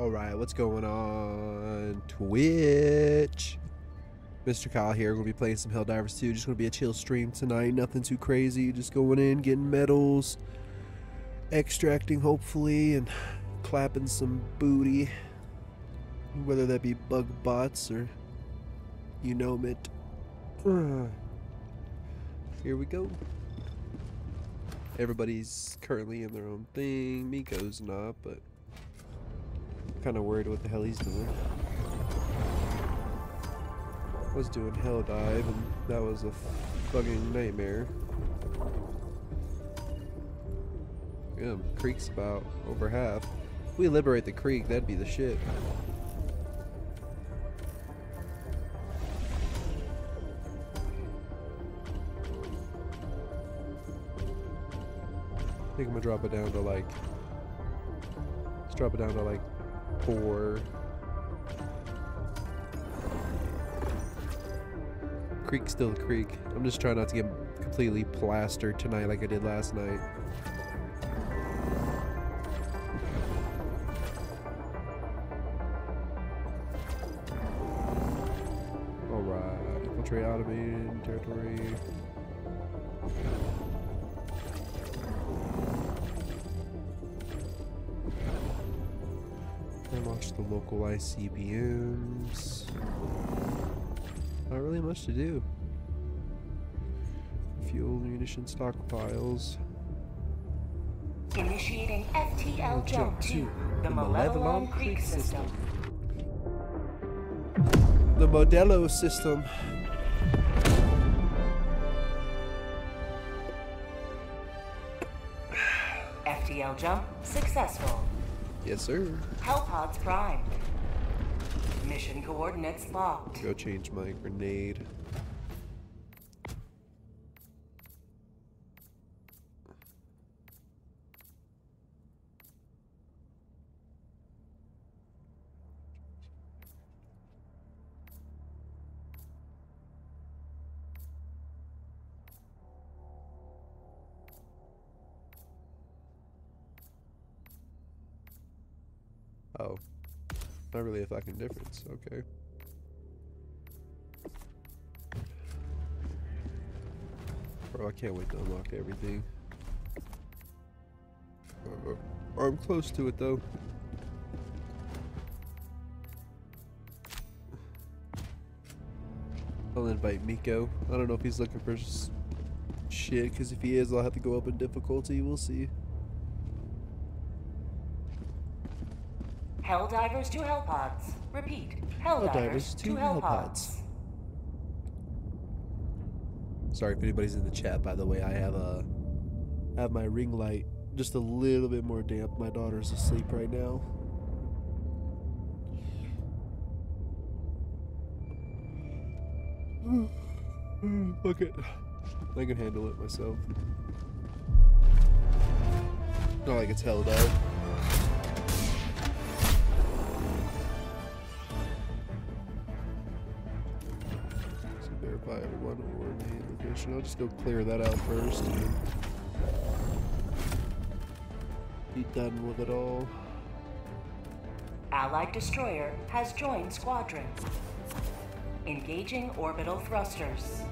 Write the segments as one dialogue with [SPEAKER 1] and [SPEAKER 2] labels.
[SPEAKER 1] Alright, what's going on? Twitch. Mr. Kyle here. We're to be playing some Helldivers 2. Just to be a chill stream tonight. Nothing too crazy. Just going in, getting medals, extracting hopefully, and clapping some booty. Whether that be bug bots or you know it. Here we go. Everybody's currently in their own thing. Miko's not, but kind of worried what the hell he's doing. Was doing hell dive, and that was a fucking nightmare. Yeah, creek's about over half. We liberate the creek, that'd be the shit. I think I'm gonna drop it down to like. Let's drop it down to like four. Creek still creek. I'm just trying not to get completely plastered tonight like I did last night. Watch the local ICBMs. Not really much to do. Fuel, munition stockpiles.
[SPEAKER 2] Initiating FTL jump to the
[SPEAKER 1] the
[SPEAKER 2] Malevelon Creek system.
[SPEAKER 1] The Modelo system.
[SPEAKER 2] FTL jump successful.
[SPEAKER 1] Yes, sir.
[SPEAKER 2] Hellpods primed. Mission coordinates locked.
[SPEAKER 1] Go change my grenade. Really a fucking difference. Okay. Bro, I can't wait to unlock everything. Uh, I'm close to it though. I'll invite Miko. I don't know if he's looking for shit, because if he is, I'll have to go up in difficulty. We'll see.
[SPEAKER 2] Helldivers to Hellpods. Repeat. Helldivers
[SPEAKER 1] Helldivers
[SPEAKER 2] to Hellpods.
[SPEAKER 1] Hellpods. Sorry if anybody's in the chat. By the way, I have a I have my ring light just a little bit more damp. My daughter's asleep right now. Fuck it. I can handle it myself. Not like it's hell though. Everyone or name location. I'll just go clear that out first and be done with it all.
[SPEAKER 2] Allied destroyer has joined squadron. Engaging orbital thrusters.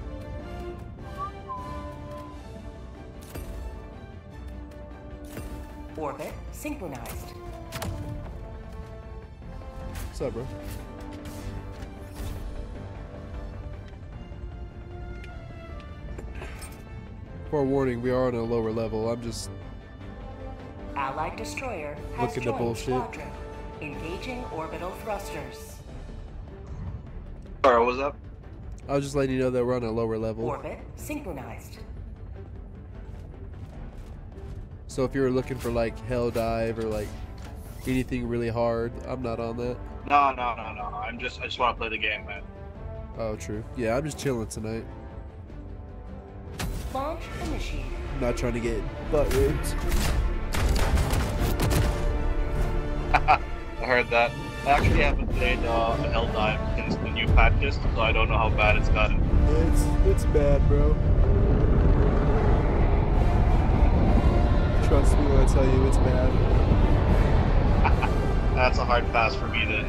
[SPEAKER 2] Orbit synchronized.
[SPEAKER 1] What's up, bro? Forewarning, we are on a lower level. I'm just
[SPEAKER 2] Allied destroyer has
[SPEAKER 1] Looking to
[SPEAKER 2] joined
[SPEAKER 1] bullshit.
[SPEAKER 2] squadron. Engaging orbital thrusters.
[SPEAKER 3] Sorry, what's up?
[SPEAKER 1] I was just letting you know that we're on a lower level.
[SPEAKER 2] Orbit synchronized.
[SPEAKER 1] So if you're looking for like hell dive or like anything really hard, I'm not on that.
[SPEAKER 3] No, no, no, no. I'm just, I just want to play the game, man.
[SPEAKER 1] Oh, true. Yeah, I'm just chilling tonight.
[SPEAKER 2] Launch initiated.
[SPEAKER 1] I'm not trying to get butt raped.
[SPEAKER 3] I heard that. I actually haven't played uh, a Hell Dive since the new patches, so I don't know how bad it's gotten.
[SPEAKER 1] It's it's bad, bro. Trust me when I tell you it's bad.
[SPEAKER 3] That's a hard pass for me then.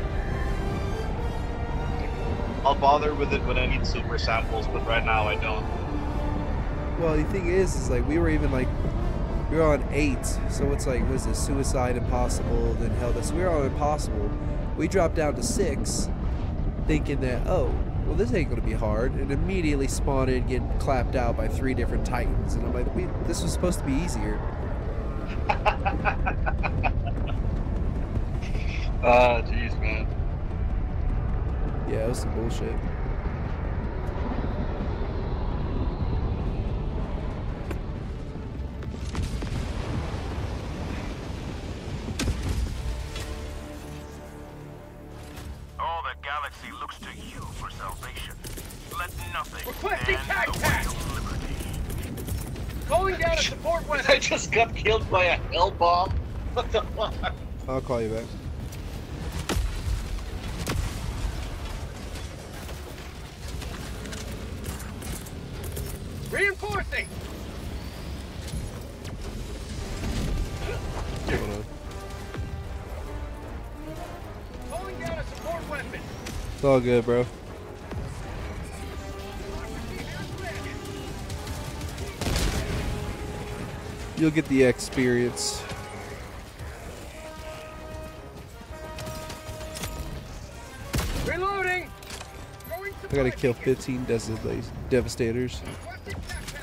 [SPEAKER 3] I'll bother with it when I need super samples, but right now I don't.
[SPEAKER 1] Well, the thing is, is like we were even like we were on eight, so it's like was it suicide impossible? Then hell, this we were on impossible. We dropped down to six, thinking that oh, well this ain't gonna be hard, and immediately spawned in getting clapped out by three different titans, and I'm like, we, this was supposed to be easier.
[SPEAKER 3] Ah, jeez, man.
[SPEAKER 1] Yeah, it was some bullshit. I'll call you back.
[SPEAKER 4] Reinforcing.
[SPEAKER 1] Hold on.
[SPEAKER 4] Calling down a support weapon.
[SPEAKER 1] It's all good, bro. You'll get the experience. I gotta kill
[SPEAKER 4] beacon.
[SPEAKER 1] 15 Des- Devastators.
[SPEAKER 4] Requesting tac tac.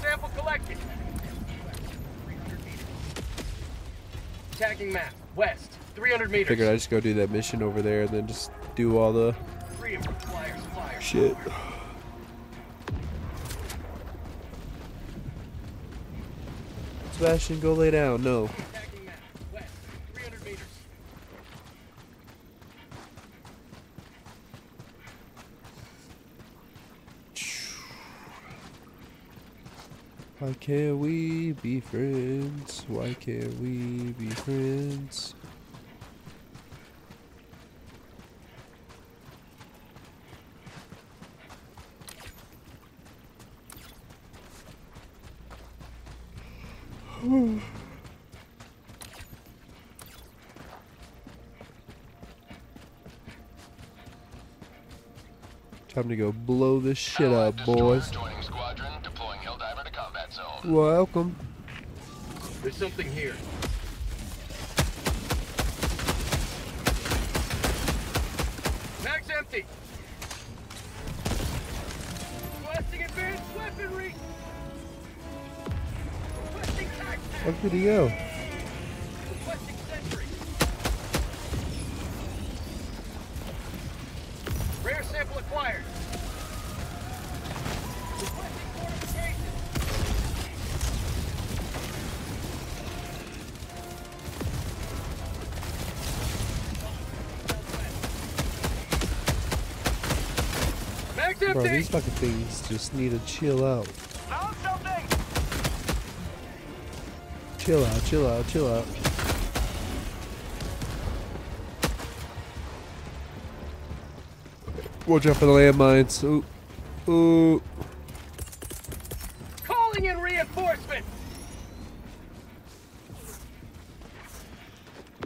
[SPEAKER 4] Sample collected. Tagging map. West. 300 meters.
[SPEAKER 1] Figured I'd just go do that mission over there and then just do all the
[SPEAKER 4] Three of them. Flyers, flyers.
[SPEAKER 1] shit. Sebastian, go lay down. No.
[SPEAKER 4] Tagging map. West. 300 meters.
[SPEAKER 1] Why can't we be friends? Why can't we be friends? Time to go blow this shit up, boys. Welcome.
[SPEAKER 4] There's something here. Mag's empty. Requesting advanced weaponry. Requesting tac
[SPEAKER 1] Where did he go? These fucking things just need to chill out. Chill out, chill out, chill out. Watch out for the landmines. Ooh. Ooh.
[SPEAKER 4] Calling in reinforcements.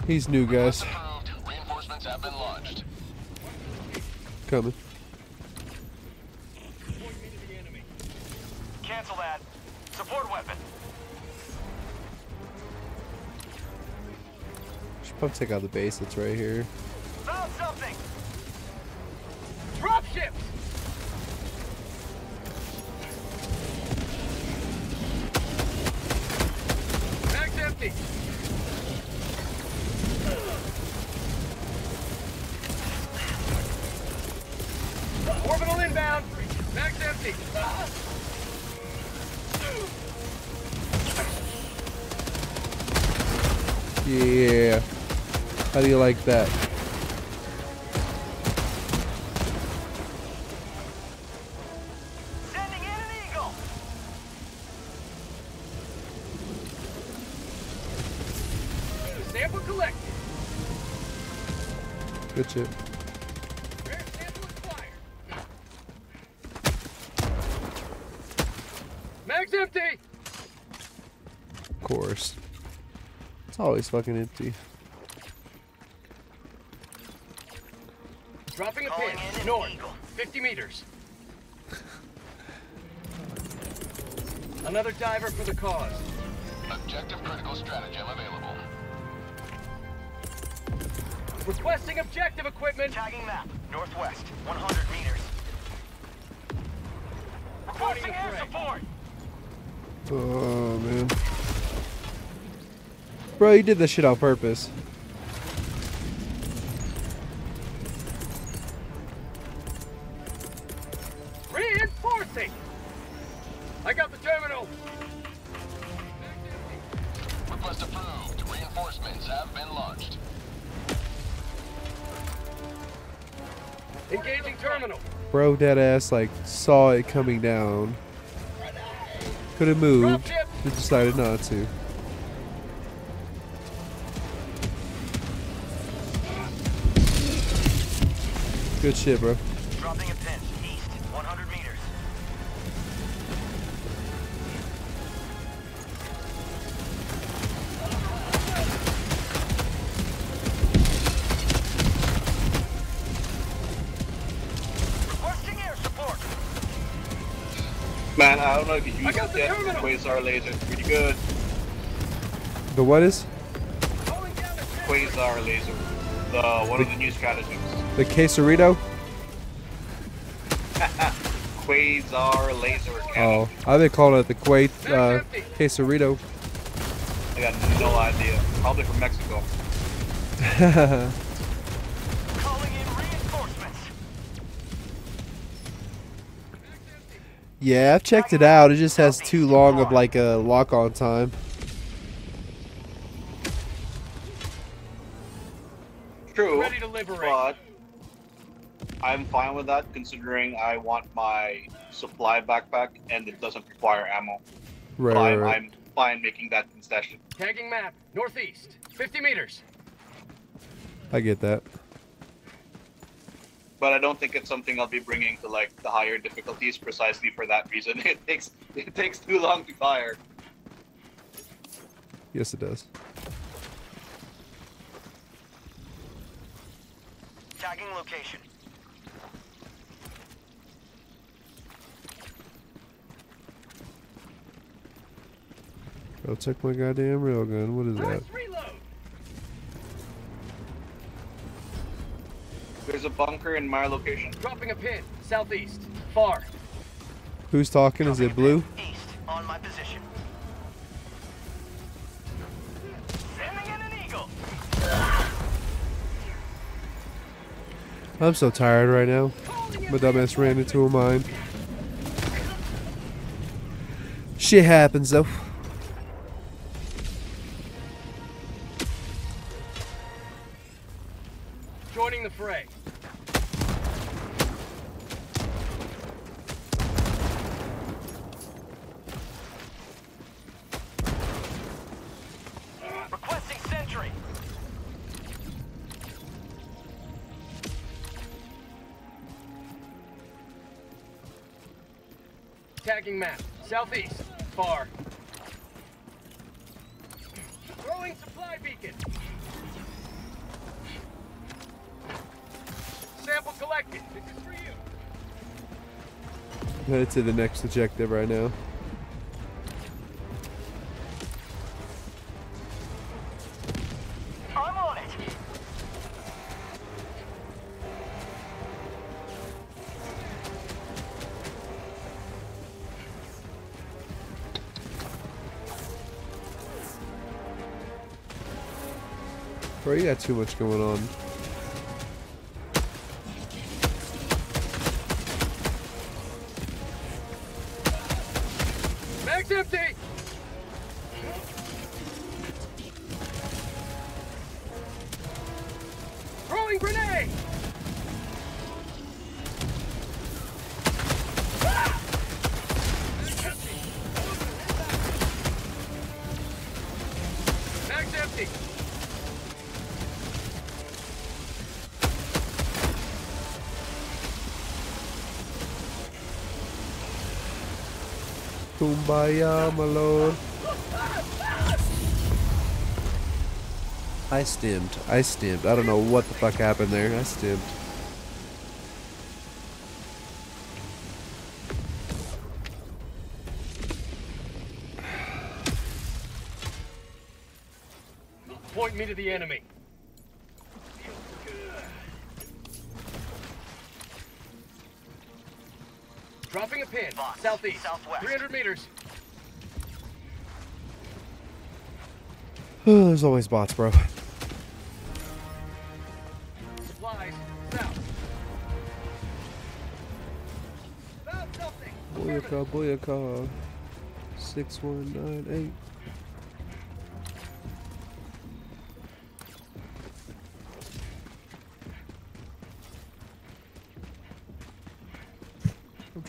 [SPEAKER 1] He's new, guys.
[SPEAKER 5] Reinforcements have been launched.
[SPEAKER 1] Coming. Probably take out the base that's right here.
[SPEAKER 5] Found something.
[SPEAKER 4] Drop ships. Mag's empty. Orbital inbound. Mag's empty.
[SPEAKER 1] Yeah. How do you like that?
[SPEAKER 5] Sending in an eagle.
[SPEAKER 4] Sample collected.
[SPEAKER 1] Good shit.
[SPEAKER 4] Mag's empty.
[SPEAKER 1] Of course. It's always fucking empty.
[SPEAKER 4] Meters. Another diver for the cause.
[SPEAKER 6] Objective critical stratagem available.
[SPEAKER 4] Requesting objective equipment.
[SPEAKER 5] Tagging map. Northwest. 100 meters. Requesting air support.
[SPEAKER 1] Oh man. Bro, you did this shit on purpose. Bro, dead ass like saw it coming down. Could have moved, but decided not to. Good shit, bro.
[SPEAKER 3] I don't know if you use
[SPEAKER 4] got the
[SPEAKER 3] that quasar laser. It's pretty good.
[SPEAKER 1] The what is?
[SPEAKER 4] Calling down the
[SPEAKER 3] Quasar laser. The one of the new stratagems.
[SPEAKER 1] The quesarito?
[SPEAKER 3] Quasar laser
[SPEAKER 1] Oh,
[SPEAKER 3] cannon.
[SPEAKER 1] I've been calling it the Quate uh, quesarito.
[SPEAKER 3] I got no idea. Probably from Mexico.
[SPEAKER 1] Yeah, I've checked it out. It just has too long of like a lock on time.
[SPEAKER 3] True,
[SPEAKER 4] Ready to liberate.
[SPEAKER 3] but I'm fine with that considering I want my supply backpack and it doesn't require ammo.
[SPEAKER 1] Right,
[SPEAKER 3] So I'm,
[SPEAKER 1] right.
[SPEAKER 3] I'm fine making that concession.
[SPEAKER 4] Tagging map. Northeast. 50 meters.
[SPEAKER 1] I get that.
[SPEAKER 3] But I don't think it's something I'll be bringing to like the higher difficulties precisely for that reason. It takes it takes too long to fire.
[SPEAKER 1] Yes, it does.
[SPEAKER 5] Tagging location.
[SPEAKER 1] I'll check my goddamn railgun. What is that?
[SPEAKER 3] There's a bunker in my location.
[SPEAKER 4] Dropping a pin. Southeast. Far.
[SPEAKER 1] Who's talking? Is it blue?
[SPEAKER 5] East. On my position. Sending in an eagle.
[SPEAKER 1] I'm so tired right now. My dumbass ran into a mine. Shit happens though. To the next objective right now.
[SPEAKER 5] I'm on it.
[SPEAKER 1] Bro, you got too much going on.
[SPEAKER 4] me!
[SPEAKER 1] Kumbaya, my lord. I stimmed. I stimmed. I don't know what the fuck happened there. I stimmed.
[SPEAKER 4] To the enemy. Dropping a pin.
[SPEAKER 5] Box,
[SPEAKER 4] Southeast.
[SPEAKER 5] southwest.
[SPEAKER 4] 300 meters.
[SPEAKER 1] There's always bots, bro.
[SPEAKER 4] Supplies. South. Found something.
[SPEAKER 1] Booyaka, booyaka. 6198.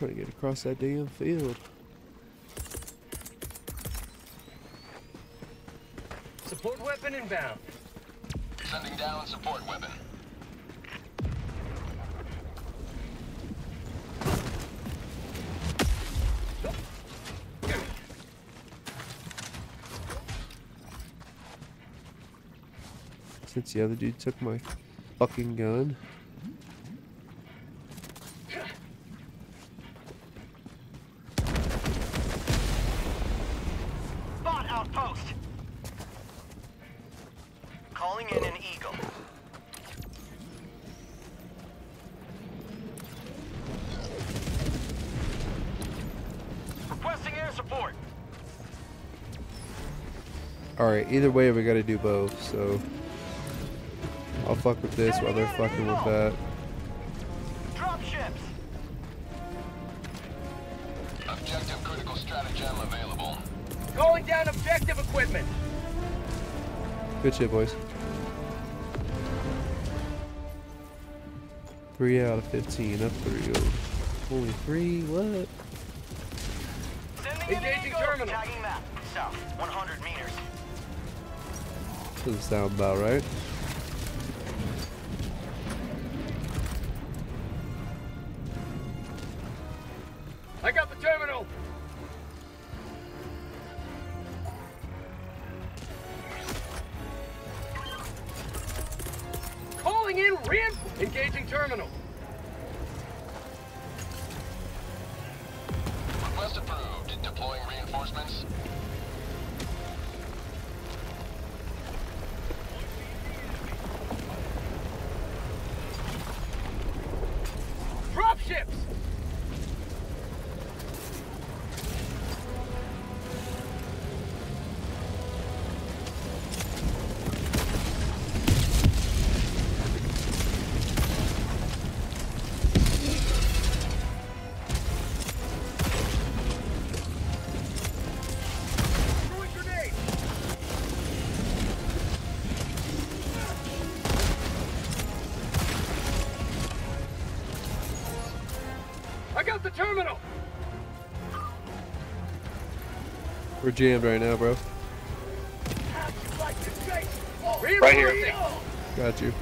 [SPEAKER 1] Trying to get across that damn field.
[SPEAKER 4] Support weapon inbound.
[SPEAKER 6] Sending down support weapon.
[SPEAKER 1] Since the other dude took my fucking gun.
[SPEAKER 5] Outpost. Calling in an eagle. Requesting air support.
[SPEAKER 1] Alright, either way, we gotta do both, so. I'll fuck with this while they're fucking with that. Good shit, boys. Three out of 15, up three. Oh, Only three? What?
[SPEAKER 5] Sending
[SPEAKER 4] Engaging
[SPEAKER 5] eagle.
[SPEAKER 4] terminal.
[SPEAKER 5] Tagging map. South. 100 meters.
[SPEAKER 1] Doesn't sound about right. We're jammed right now, bro.
[SPEAKER 3] Right here.
[SPEAKER 1] Got you.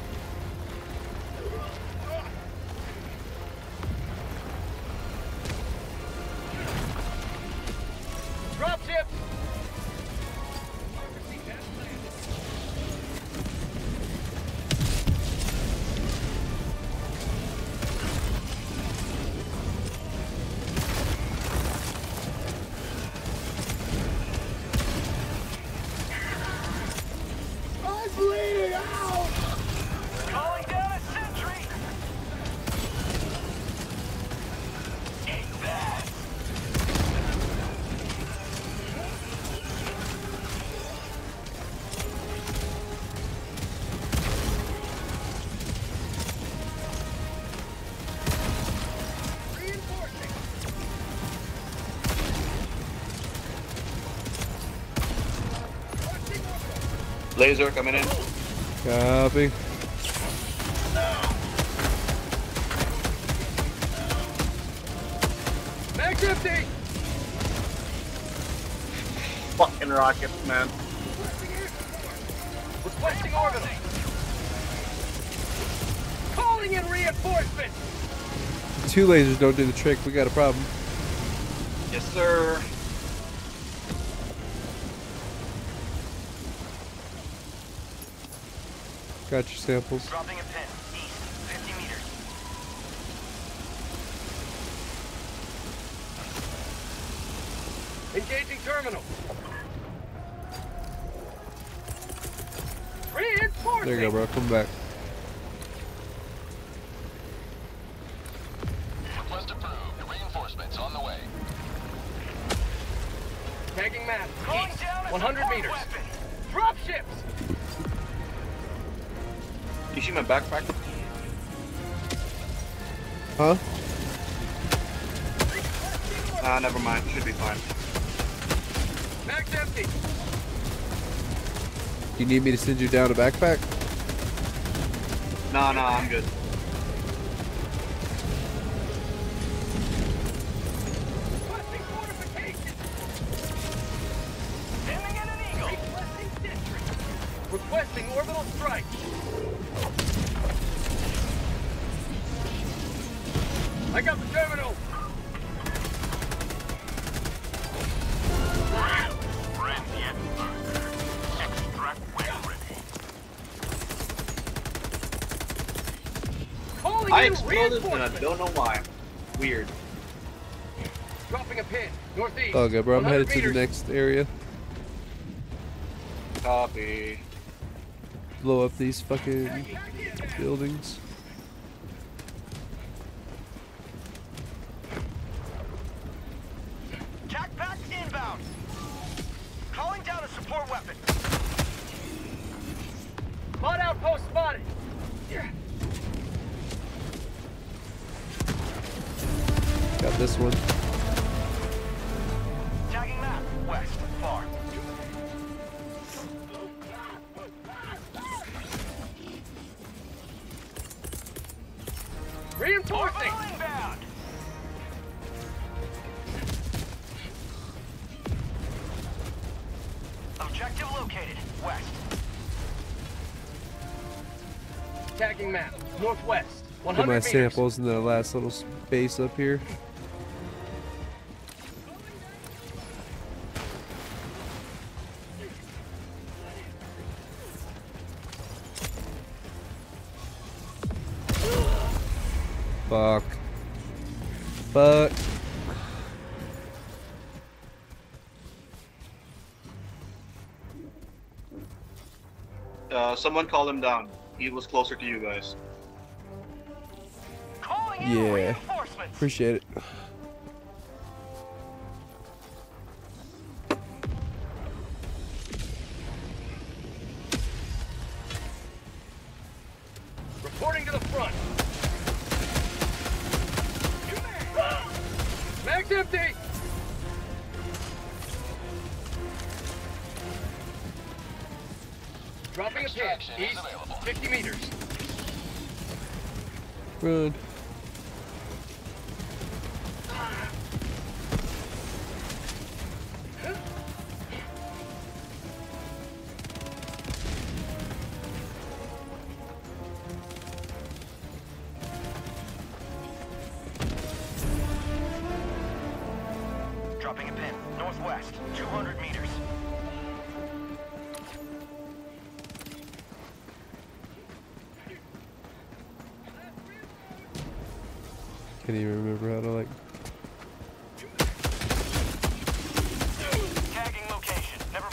[SPEAKER 3] Laser coming in.
[SPEAKER 1] Copy.
[SPEAKER 4] Mag's empty.
[SPEAKER 3] Fucking rockets, man.
[SPEAKER 4] Requesting orbital. Calling in reinforcements.
[SPEAKER 1] Two lasers don't do the trick. We got a problem.
[SPEAKER 3] Yes, sir.
[SPEAKER 1] Got your samples.
[SPEAKER 5] Dropping a pin. East. 50 meters.
[SPEAKER 4] Engaging terminal. Reinforcing.
[SPEAKER 1] There you go, bro. Come back.
[SPEAKER 6] Request approved. Reinforcements on the way.
[SPEAKER 4] Tagging map.
[SPEAKER 5] Calling
[SPEAKER 4] East.
[SPEAKER 5] down
[SPEAKER 4] 100 meters.
[SPEAKER 5] weapon.
[SPEAKER 4] Drop ships.
[SPEAKER 3] You see my backpack?
[SPEAKER 1] Huh?
[SPEAKER 3] Ah, never mind. Should be fine.
[SPEAKER 4] Mag's empty.
[SPEAKER 1] You need me to send you down a backpack?
[SPEAKER 3] Nah, nah, I'm good. And I don't know why. Weird.
[SPEAKER 4] Dropping a pin. Northeast.
[SPEAKER 1] Okay, bro. I'm
[SPEAKER 4] 100
[SPEAKER 1] headed to the next area.
[SPEAKER 3] Copy.
[SPEAKER 1] Blow up these fucking buildings.
[SPEAKER 5] Jack pack inbound. Calling down a support weapon.
[SPEAKER 4] Mod outpost spotted.
[SPEAKER 1] Got this one.
[SPEAKER 5] Tagging map. West. Far.
[SPEAKER 4] Reinforcing.
[SPEAKER 5] Inbound. Objective located. West.
[SPEAKER 4] Tagging map. Northwest.
[SPEAKER 1] Get my
[SPEAKER 4] meters.
[SPEAKER 1] samples in the last little space up here.
[SPEAKER 3] Someone called him down. He was closer to you guys.
[SPEAKER 5] Calling
[SPEAKER 1] Yeah.
[SPEAKER 5] reinforcements.
[SPEAKER 1] Appreciate it.
[SPEAKER 5] Northwest. 200 meters.
[SPEAKER 1] Can't even remember how to like.
[SPEAKER 5] Tagging location. Never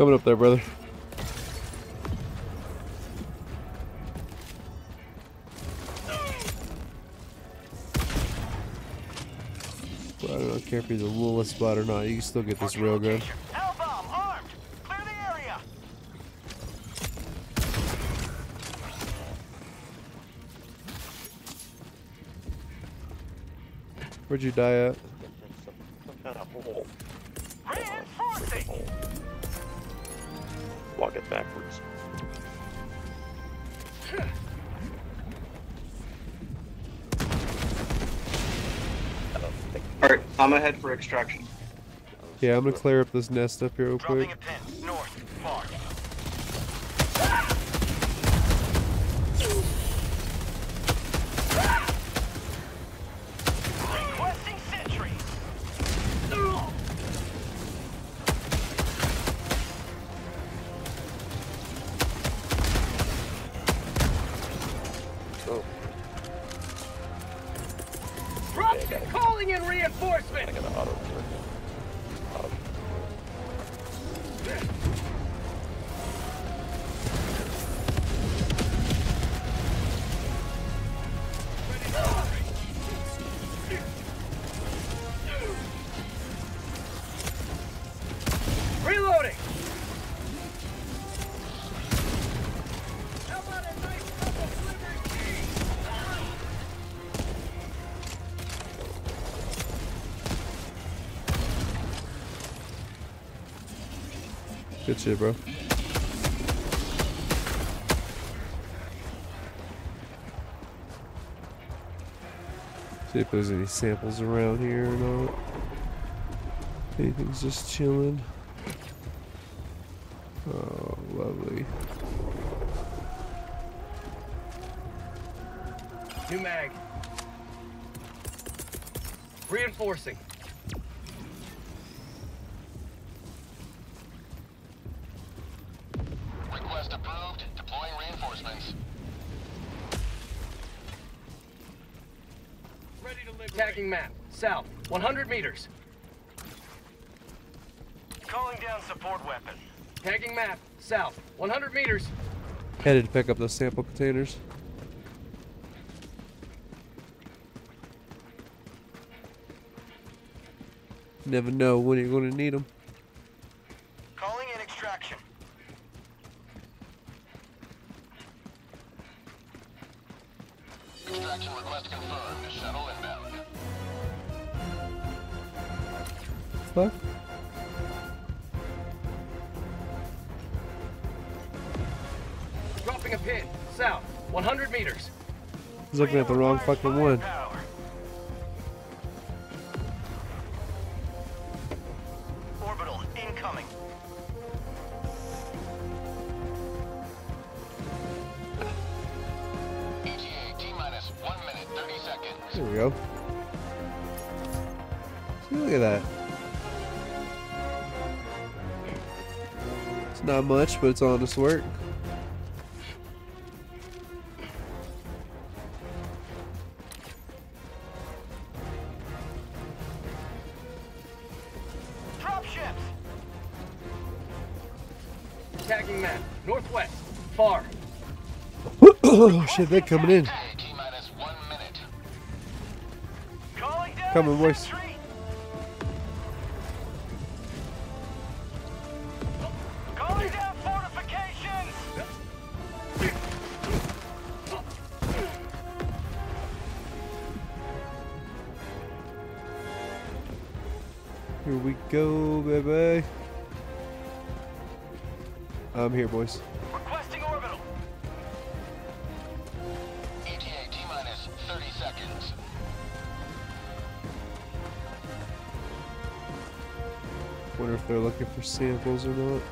[SPEAKER 1] Coming up there, brother. Well, I don't care if he's a lula spot or not. You can still get this railgun. Where'd you die at?
[SPEAKER 3] I'm ahead for extraction.
[SPEAKER 1] Yeah, I'm gonna clear up this nest up here real quick. Good shit, bro. See if there's any samples around here or not. Anything's just chilling.
[SPEAKER 4] Meters.
[SPEAKER 5] Calling down support weapon.
[SPEAKER 4] Tagging map. South. 100 meters.
[SPEAKER 1] Headed to pick up those sample containers. Never know when you're going to need them. Fuck.
[SPEAKER 4] Dropping a pin. South. 100 meters.
[SPEAKER 1] He's looking at the wrong fucking one. But it's this work.
[SPEAKER 5] Drop.
[SPEAKER 4] Tagging map. Northwest. Far.
[SPEAKER 1] oh shit, they're coming in.
[SPEAKER 6] ETA T minus 1 minute.
[SPEAKER 5] Calling down
[SPEAKER 1] Coming, boys. For samples or not.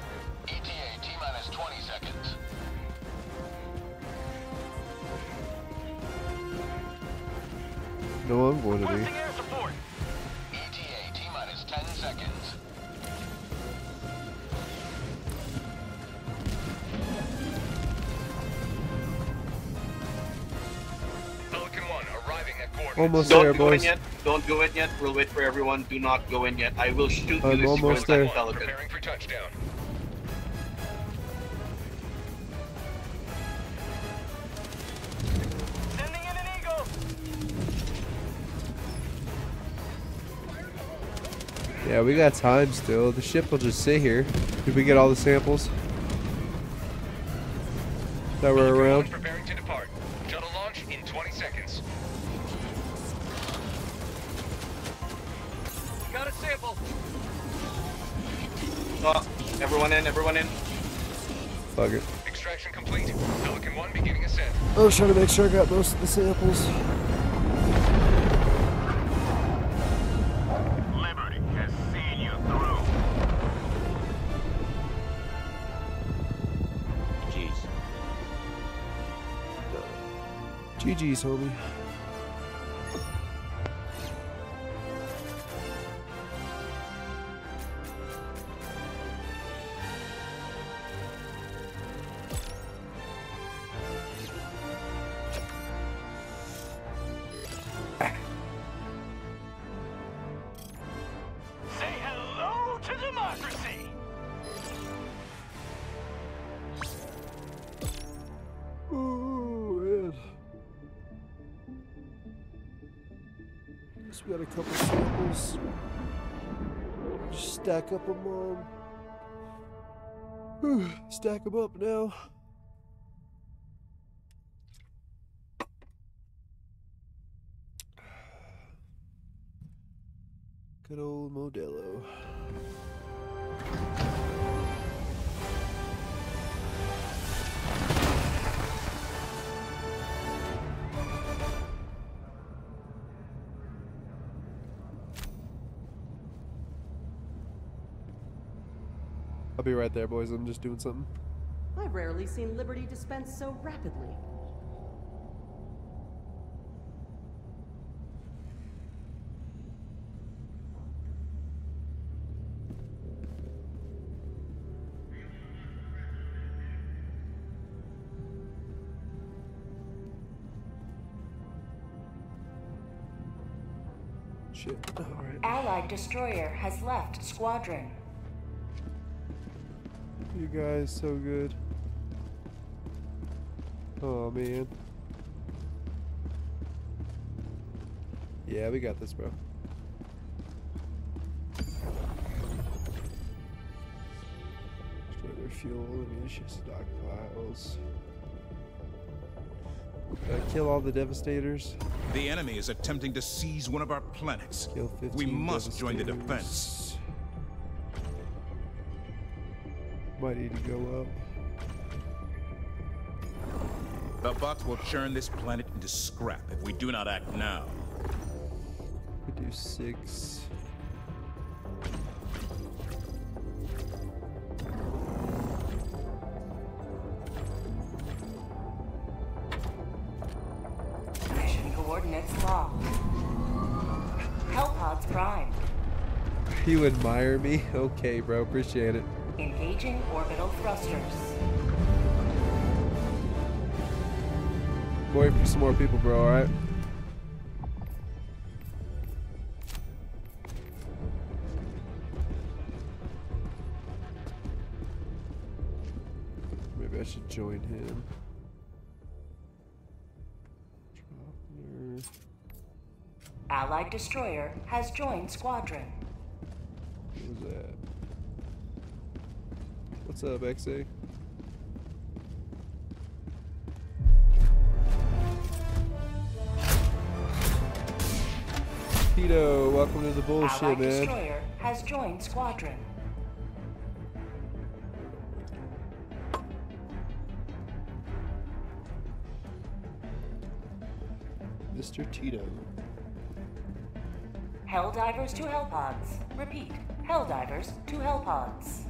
[SPEAKER 1] Almost
[SPEAKER 3] Don't
[SPEAKER 1] there,
[SPEAKER 3] go in yet. Don't go in yet. We'll wait for everyone. Do not go in yet. I will shoot
[SPEAKER 1] I'm
[SPEAKER 3] you if
[SPEAKER 1] almost there.
[SPEAKER 3] Pelican.
[SPEAKER 5] Preparing for touchdown. Sending in an eagle.
[SPEAKER 1] Yeah, we got time still. The ship will just sit here. Did we get all the samples? That were
[SPEAKER 5] Pelican
[SPEAKER 1] around? Was trying to make sure I got most of the samples.
[SPEAKER 5] Liberty has seen you through.
[SPEAKER 7] Jeez.
[SPEAKER 1] GG's, homie. We got a couple samples. Just stack up them on. Whew, Stack them up now. Good old Modelo. Be right there, boys. I'm just doing something.
[SPEAKER 8] I've rarely seen Liberty dispensed so rapidly.
[SPEAKER 1] Shit. Alright.
[SPEAKER 2] Allied destroyer has left squadron.
[SPEAKER 1] You guys so good. Oh man. Yeah, we got this, bro. Destroy their fuel, ammunition stockpiles. Gotta kill all the devastators.
[SPEAKER 9] The enemy is attempting to seize one of our planets.
[SPEAKER 1] Kill 15
[SPEAKER 9] We must join the defense.
[SPEAKER 1] Might need to go up.
[SPEAKER 9] The bots will churn this planet into scrap if we do not act now.
[SPEAKER 1] We do six.
[SPEAKER 2] Mission coordinates locked. Hellpods prime.
[SPEAKER 1] You admire me? Okay, bro. Appreciate it.
[SPEAKER 2] Engaging orbital thrusters.
[SPEAKER 1] Wait for some more people, bro. All right. Maybe I should join him.
[SPEAKER 2] Allied destroyer has joined squadron.
[SPEAKER 1] What was that? What's up, XA? Tito, welcome to the bullshit,
[SPEAKER 2] Allied
[SPEAKER 1] man.
[SPEAKER 2] destroyer has joined squadron.
[SPEAKER 1] Mr. Tito.
[SPEAKER 2] Helldivers to Hellpods. Repeat. Helldivers to Hellpods.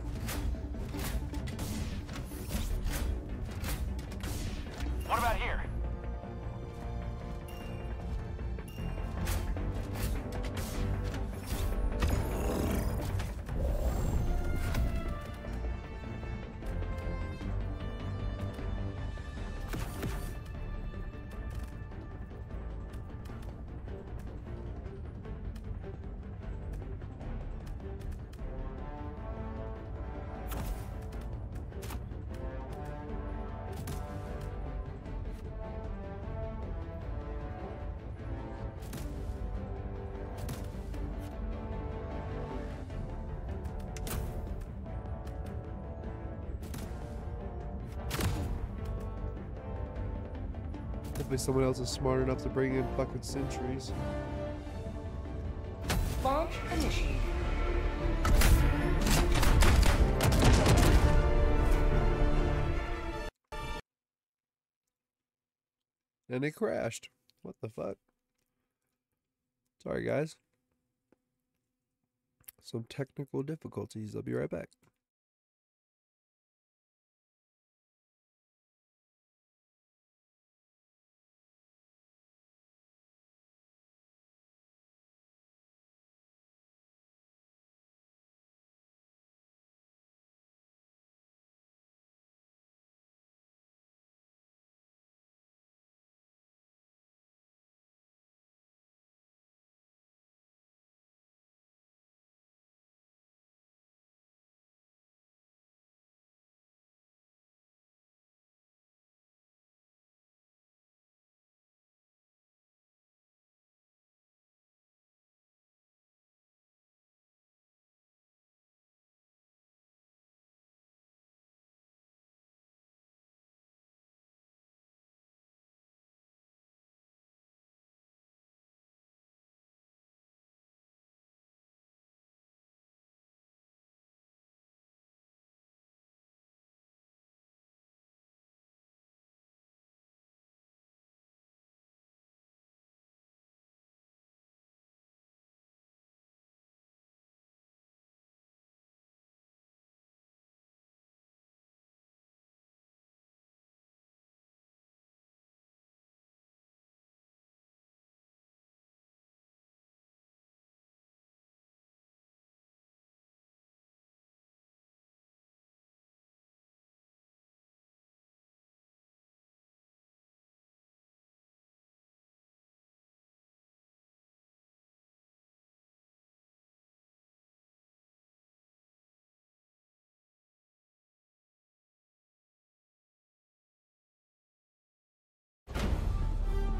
[SPEAKER 1] Hopefully someone else is smart enough to bring in fucking sentries.
[SPEAKER 2] Launch initiated.
[SPEAKER 1] And it crashed. What the fuck? Sorry, guys. Some technical difficulties. I'll be right back.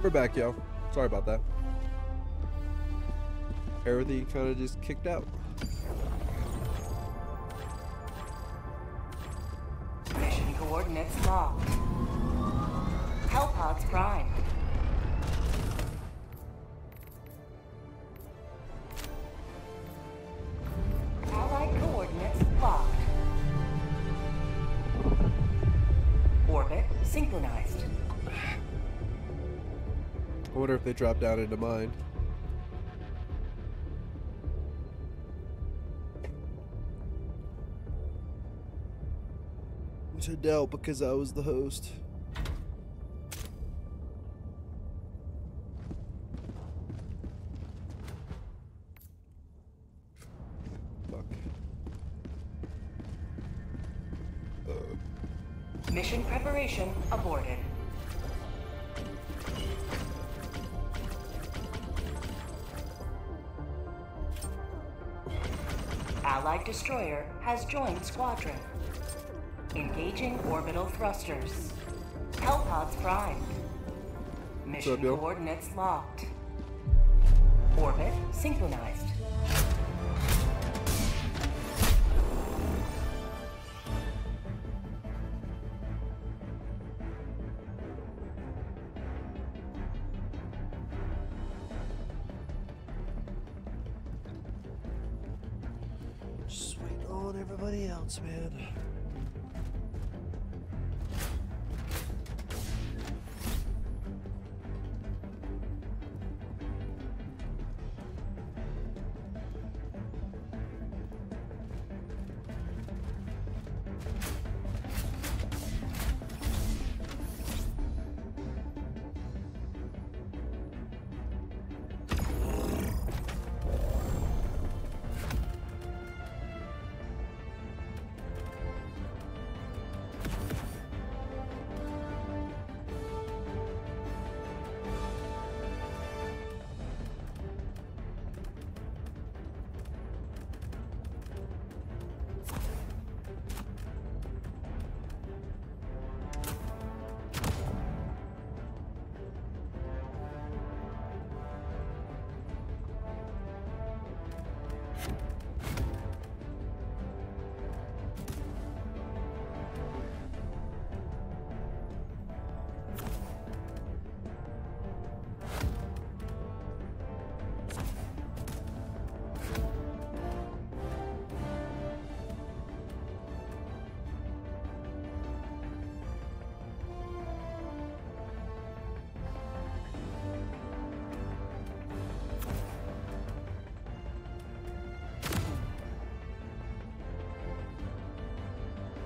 [SPEAKER 1] We're back, yo. Sorry about that. Everything kind of just kicked out.
[SPEAKER 2] Mission coordinates locked. Hellpods prime.
[SPEAKER 1] Wonder if they drop down into mine. Which I doubt because I was the host. Fuck. Uh,
[SPEAKER 2] Mission preparation aborted. Destroyer has joined squadron. Engaging orbital thrusters. Hellpods primed. Mission coordinates locked. Orbit synchronized.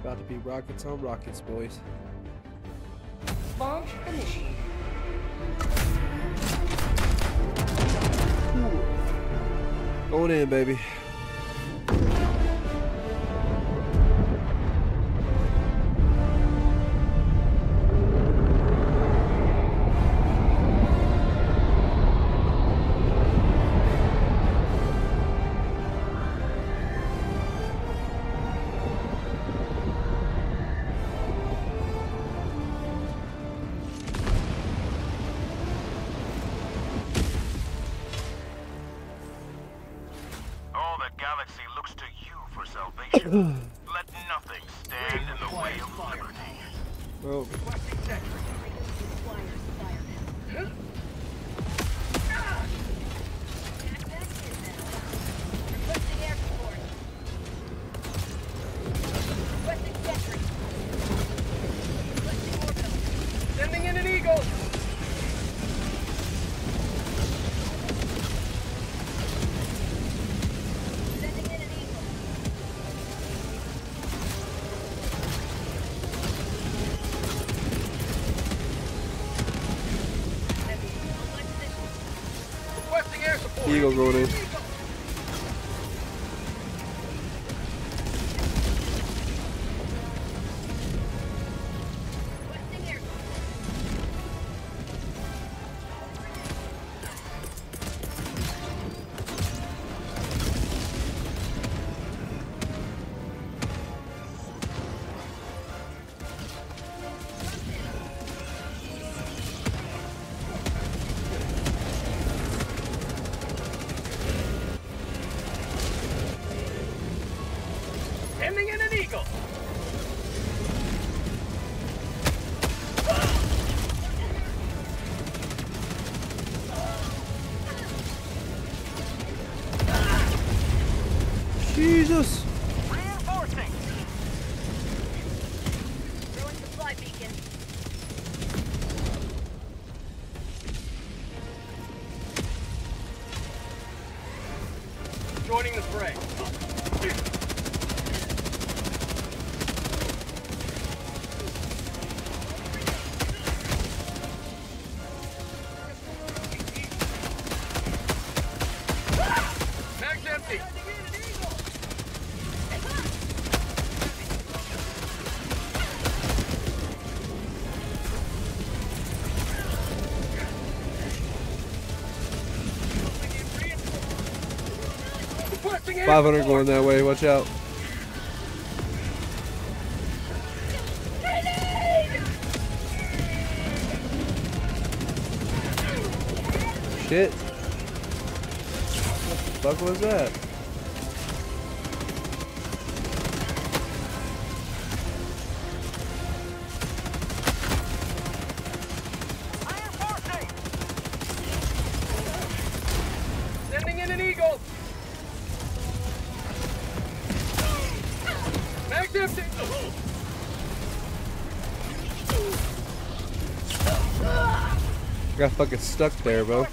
[SPEAKER 1] About to be rockets on rockets, boys.
[SPEAKER 2] Launch initiated.
[SPEAKER 1] Going in, baby. Going in. 500 going that way, watch out. Shit. What the fuck was that? Stuck there, bro.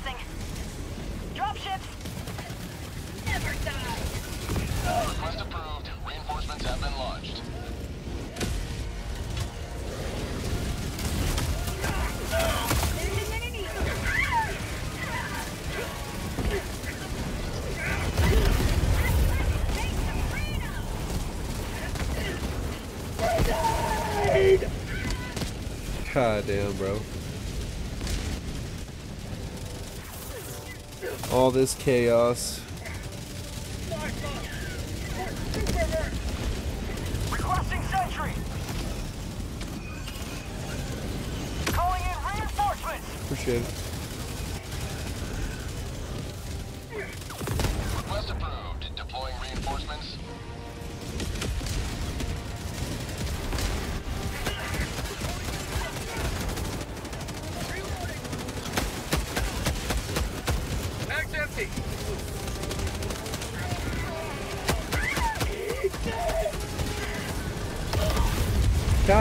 [SPEAKER 1] Chaos.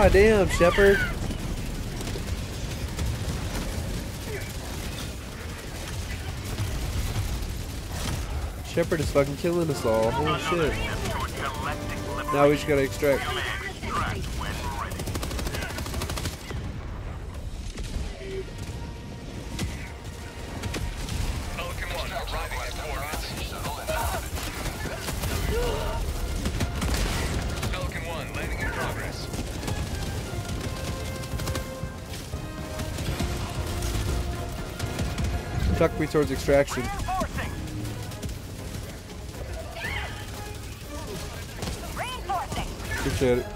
[SPEAKER 1] God damn, Shepard. Shepard is fucking killing us all. Holy shit. Now we just gotta Extract towards extraction. Appreciate it.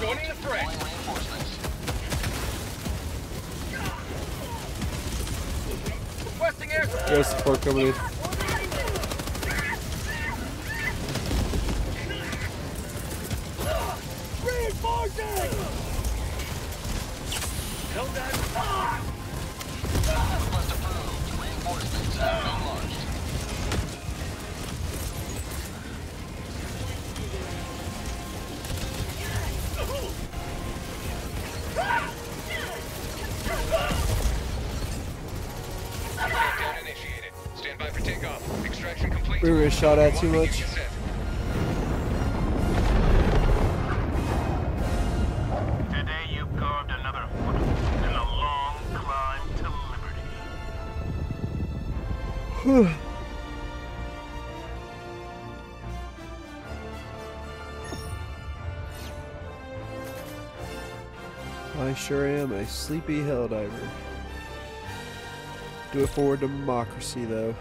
[SPEAKER 4] Joining the.
[SPEAKER 6] Deploying.
[SPEAKER 4] Requesting air support.
[SPEAKER 1] Air support coming in. We were shot at too much.
[SPEAKER 5] descent. Today you carved another foot in the long climb to liberty.
[SPEAKER 1] I sure am a sleepy helldiver. Do it for democracy, though.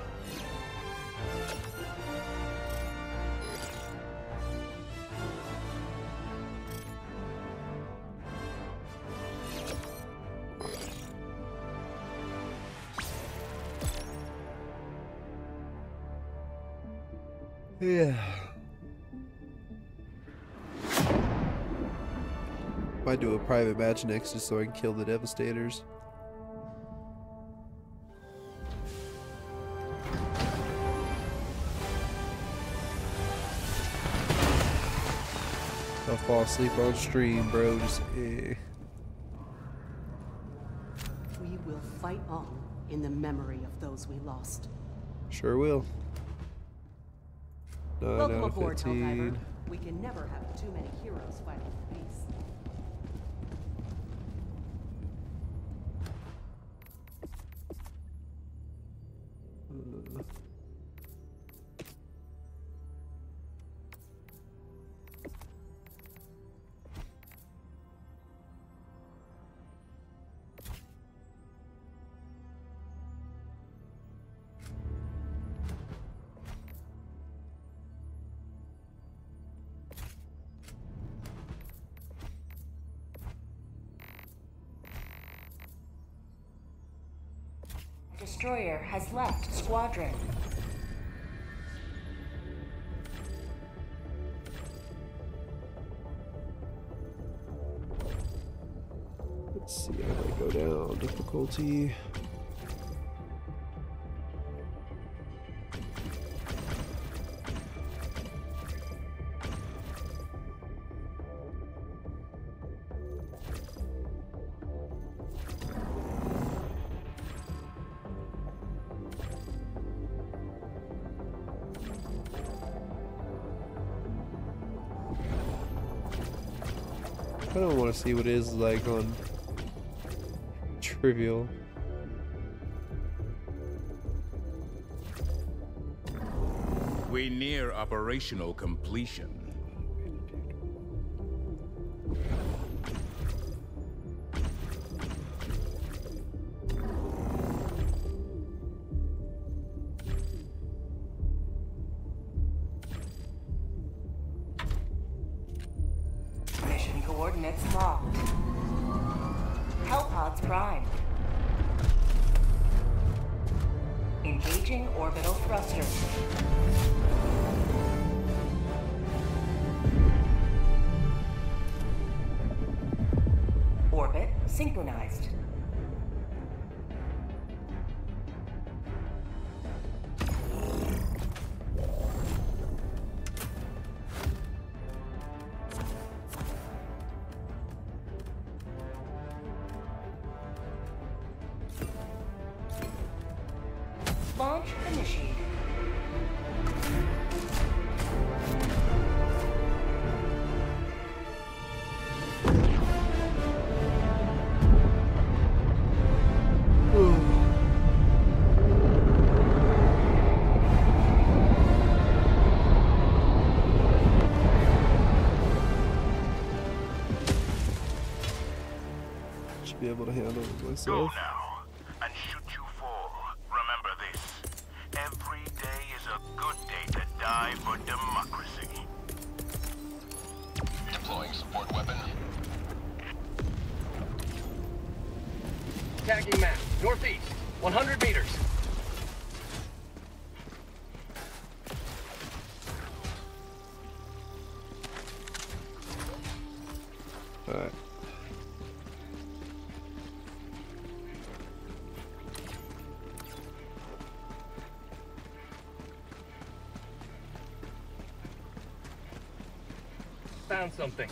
[SPEAKER 1] Private match next just so I can kill the Devastators. I'll fall asleep on stream, bro. Just eh.
[SPEAKER 8] We will fight on in the memory of those we lost.
[SPEAKER 1] Sure will. Nine
[SPEAKER 8] Welcome aboard,
[SPEAKER 1] 15.
[SPEAKER 8] Helldiver. We can never have too many heroes fighting for peace.
[SPEAKER 2] Destroyer has left squadron.
[SPEAKER 1] Let's see how I go down. Difficulty. See what it is like on trivial.
[SPEAKER 9] We near operational completion.
[SPEAKER 2] Search initiated.
[SPEAKER 1] be able to handle it myself.
[SPEAKER 4] Found something.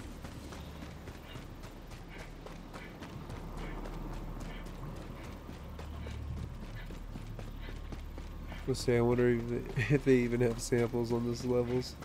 [SPEAKER 1] Let's see, I wonder if they, if they even have samples on those levels.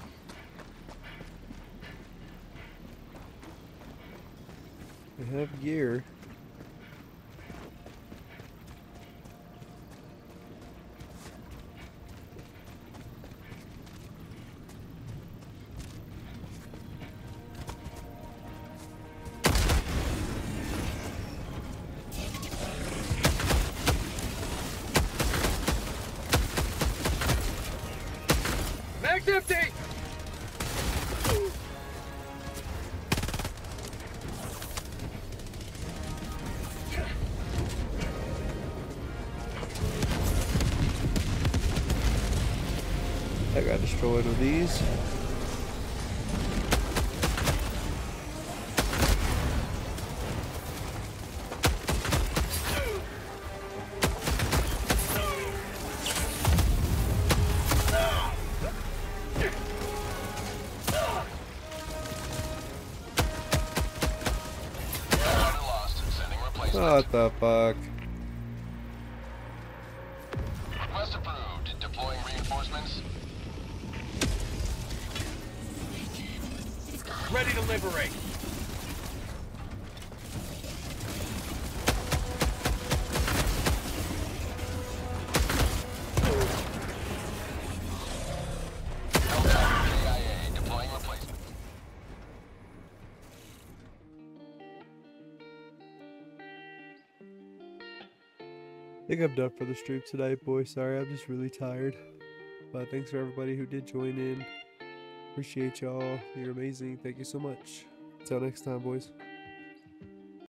[SPEAKER 1] Got destroyed with these.
[SPEAKER 6] Fighter lost. Sending replacement.
[SPEAKER 1] What the fuck? Think I'm done for the stream tonight, boys. Sorry, I'm just really tired. But thanks for everybody who did join in. Appreciate y'all. You're amazing. Thank you so much. Until next time, boys.